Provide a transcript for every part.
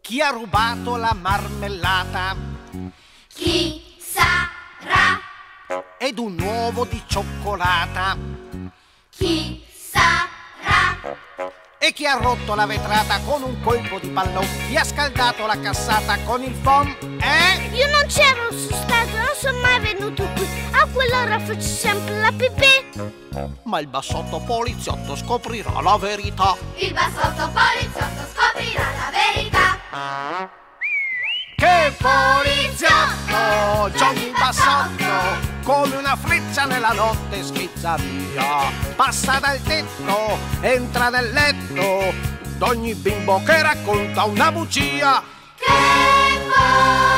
Chi ha rubato la marmellata? Chi sarà? Ed un uovo di cioccolata? Chi sarà? E chi ha rotto la vetrata con un colpo di pallone? Chi ha scaldato la cassata con il foam? Eh? A quell'ora faccio sempre la pipì. Ma il bassotto poliziotto scoprirà la verità. Il bassotto poliziotto scoprirà la verità. Che poliziotto! Johnny Bassotto! Come una freccia nella notte schizza via. Passa dal tetto, entra nel letto d'ogni bimbo che racconta una bugia. Che poliziotto!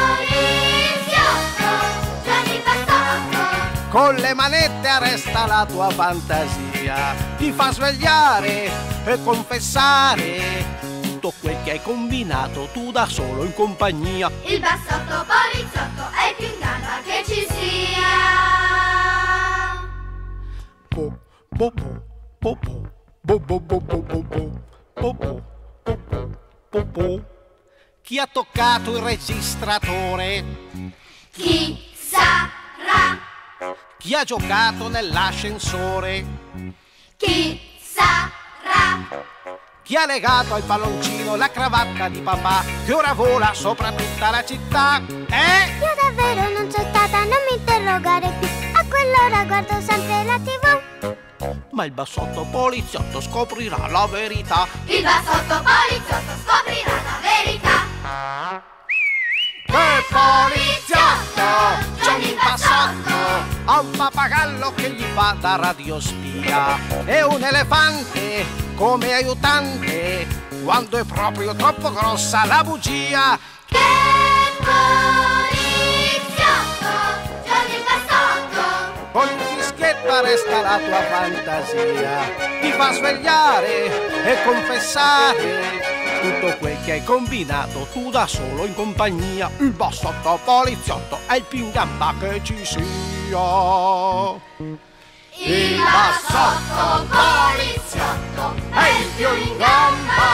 Con le manette arresta la tua fantasia, ti fa svegliare e confessare tutto quel che hai combinato tu da solo in compagnia. Il bassotto poliziotto è il più in gamba che ci sia. Po, po, po, po, po, po, po, po, po, po, po, po, po, po, po. Chi ha toccato il registratore? Chi sarà? Chi ha giocato nell'ascensore? Chi sarà? Chi ha legato al palloncino la cravatta di papà che ora vola sopra tutta la città? Eh? Io davvero non sono stata, non mi interrogare qui. A quell'ora guardo sempre la tv. Ma il bassotto poliziotto scoprirà la verità. Il bassotto poliziotto scoprirà la verità. Che poliziotto! Il bassotto! Ha un pappagallo che gli fa da radiospia e un elefante come aiutante quando è proprio troppo grossa la bugia. Che poliziotto! Johnny il bassotto! Con il fischietto resta la tua fantasia, ti fa svegliare e confessare tutto quel che hai combinato tu da solo in compagnia. Il bassotto poliziotto è il più in gamba che ci sia polizia. Il bassotto poliziotto è il più in gamba